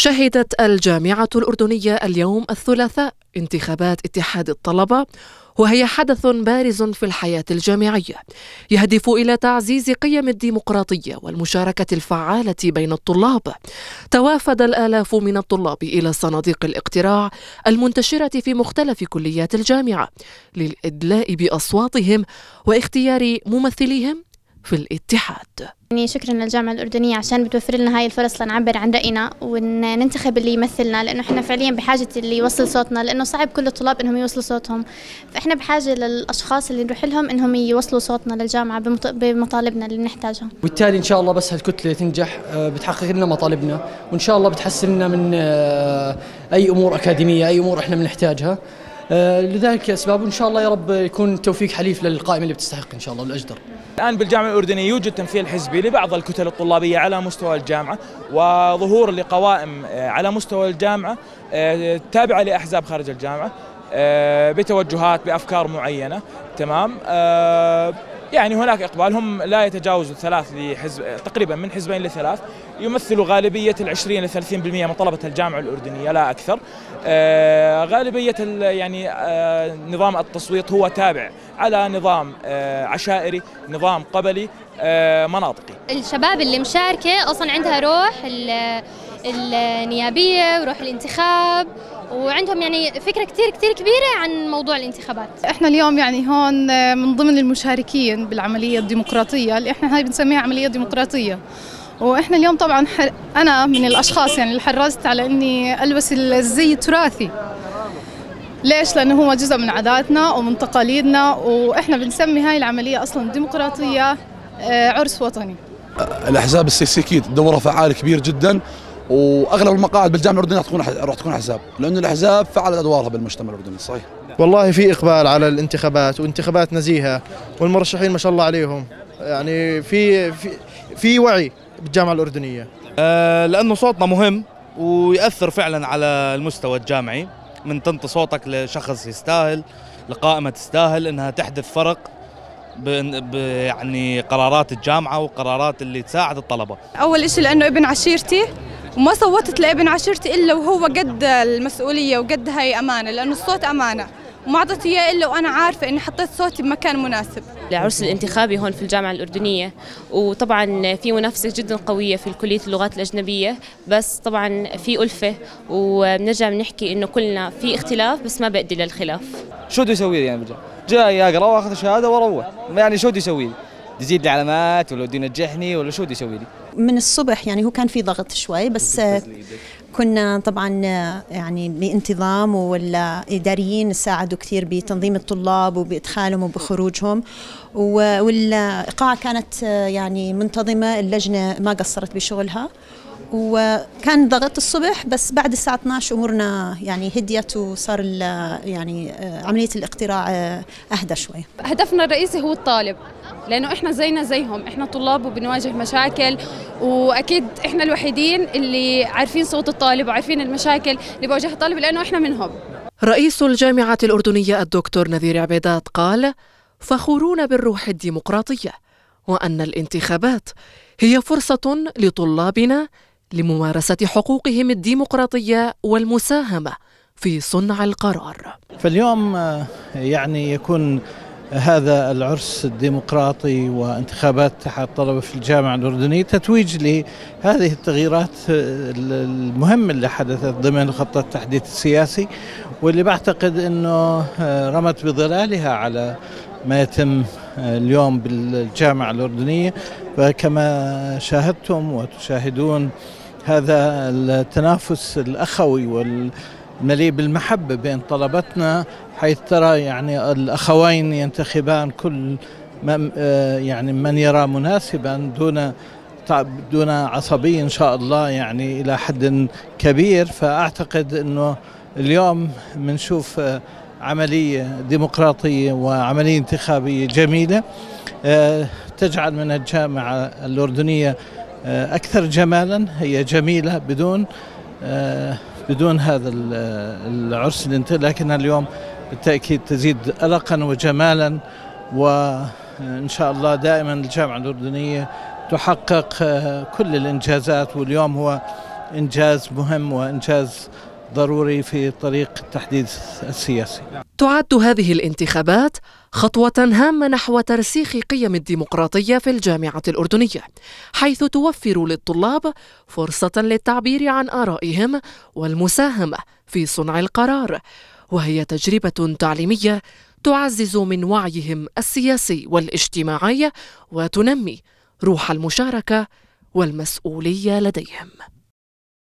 شهدت الجامعة الأردنية اليوم الثلاثاء انتخابات اتحاد الطلبة وهي حدث بارز في الحياة الجامعية. يهدف إلى تعزيز قيم الديمقراطية والمشاركة الفعالة بين الطلاب. توافد الآلاف من الطلاب إلى صناديق الاقتراع المنتشرة في مختلف كليات الجامعة للإدلاء بأصواتهم واختيار ممثليهم في الاتحاد. يعني شكرا للجامعة الأردنية عشان بتوفر لنا هاي الفرص لنعبر عن رأينا وننتخب اللي يمثلنا لأنه إحنا فعليا بحاجة اللي يوصل صوتنا لأنه صعب كل الطلاب إنهم يوصلوا صوتهم. فإحنا بحاجة للأشخاص اللي نروح لهم إنهم يوصلوا صوتنا للجامعة بمطالبنا اللي نحتاجها. وبالتالي إن شاء الله بس هالكتلة تنجح آه، بتحقق لنا مطالبنا وإن شاء الله بتحسن لنا من آه، أي أمور أكاديمية أي أمور إحنا بنحتاجها. آه، لذلك أسباب وإن شاء الله يا رب يكون التوفيق حليف للقائمة اللي بتستحق إن شاء الله والأجدر. الآن بالجامعة الاردنيه يوجد تمثيل حزبي لبعض الكتل الطلابية على مستوى الجامعة وظهور لقوائم آه، على مستوى الجامعة آه، تابعة لأحزاب خارج الجامعة بتوجهات بأفكار معينة تمام؟ يعني هناك إقبال هم لا يتجاوزوا الثلاث لحزب تقريبا من حزبين لثلاث يمثلوا غالبية ال 20 ل 30% من طلبة الجامعة الأردنية لا أكثر. آه غالبية يعني آه نظام التصويت هو تابع على نظام آه عشائري نظام قبلي مناطقي. الشباب اللي مشاركة أصلا عندها روح النيابية وروح الانتخاب. وعندهم يعني فكرة كثير كثير كبيرة عن موضوع الانتخابات إحنا اليوم يعني هون من ضمن المشاركين بالعملية الديمقراطية اللي إحنا هاي بنسميها عملية ديمقراطية وإحنا اليوم طبعا أنا من الأشخاص يعني اللي حرصت على إني ألبس الزي التراثي ليش؟ لأنه هو جزء من عاداتنا ومن تقاليدنا وإحنا بنسمي هاي العملية أصلا ديمقراطية آه، عرس وطني. الأحزاب السياسيه أكيد دورها فعال كبير جدا وأغلب المقاعد بالجامعة الأردنية تكون راح تكون احزاب لأنه الاحزاب فعلت ادوارها بالمجتمع الأردني. صحيح. والله في إقبال على الانتخابات وانتخابات نزيهة والمرشحين ما شاء الله عليهم. يعني في في في وعي بالجامعة الأردنية. آه لأنه صوتنا مهم ويأثر فعلا على المستوى الجامعي. من تنطي صوتك لشخص يستاهل لقائمة تستاهل إنها تحدث فرق يعني قرارات الجامعة وقرارات اللي تساعد الطلبة. أول شيء لأنه ابن عشيرتي وما صوتت لابن عشيرتي إلا وهو قد المسؤولية وقد هاي أمانة لأنه الصوت أمانة. وما أعطت إياه إلا وأنا عارفة إني حطيت صوتي بمكان مناسب. العرس الانتخابي هون في الجامعة الأردنية. وطبعا في منافسة جدا قوية في كلية اللغات الأجنبية. بس طبعا في ألفة وبنرجع بنحكي إنه كلنا في اختلاف بس ما بأدي للخلاف. شو بده يسوي لي يعني جاي أقرأ وأخذ شهادة وأروح. يعني شو بده يسوي لي؟ يزيد لي علامات ولا بده ينجحني ولا شو بده يسوي لي؟ من الصبح يعني هو كان في ضغط شوي بس كنا طبعا يعني بانتظام والاداريين ساعدوا كثير بتنظيم الطلاب وبإدخالهم وبخروجهم. والايقاع كانت يعني منتظمة اللجنة ما قصرت بشغلها. وكان ضغط الصبح بس بعد الساعة 12 أمورنا يعني هديت وصار يعني عملية الاقتراع أهدى شوي. هدفنا الرئيسي هو الطالب. لأنه إحنا زينا زيهم. إحنا طلاب وبنواجه مشاكل وأكيد إحنا الوحيدين اللي عارفين صوت الطالب وعارفين المشاكل اللي بواجهها الطالب لأنه إحنا منهم. رئيس الجامعة الأردنية الدكتور نذير عبيدات قال فخورون بالروح الديمقراطية وأن الانتخابات هي فرصة لطلابنا لممارسة حقوقهم الديمقراطية والمساهمة في صنع القرار. فاليوم يعني يكون هذا العرس الديمقراطي وانتخابات اتحاد الطلبة في الجامعة الأردنية تتويج لهذه التغييرات المهمة اللي حدثت ضمن خط التحديث السياسي واللي بعتقد أنه رمت بظلالها على ما يتم اليوم بالجامعة الأردنية. فكما شاهدتم وتشاهدون هذا التنافس الأخوي وال مليء بالمحبة بين طلبتنا حيث ترى يعني الأخوين ينتخبان كل من آه، يعني من يرى مناسبا دون دون عصبية إن شاء الله يعني إلى حد كبير. فأعتقد أنه اليوم بنشوف آه، عملية ديمقراطية وعملية انتخابية جميلة آه، تجعل من الجامعة الأردنية أكثر جمالا. هي جميلة بدون بدون هذا العرس لكنها اليوم بالتأكيد تزيد ألقا وجمالا وإن شاء الله دائما الجامعة الأردنية تحقق كل الإنجازات واليوم هو إنجاز مهم وإنجاز ضروري في طريق التحديث السياسي. تعد هذه الانتخابات خطوة هامة نحو ترسيخ قيم الديمقراطية في الجامعة الأردنية، حيث توفر للطلاب فرصة للتعبير عن آرائهم والمساهمة في صنع القرار، وهي تجربة تعليمية تعزز من وعيهم السياسي والاجتماعي وتنمي روح المشاركة والمسؤولية لديهم.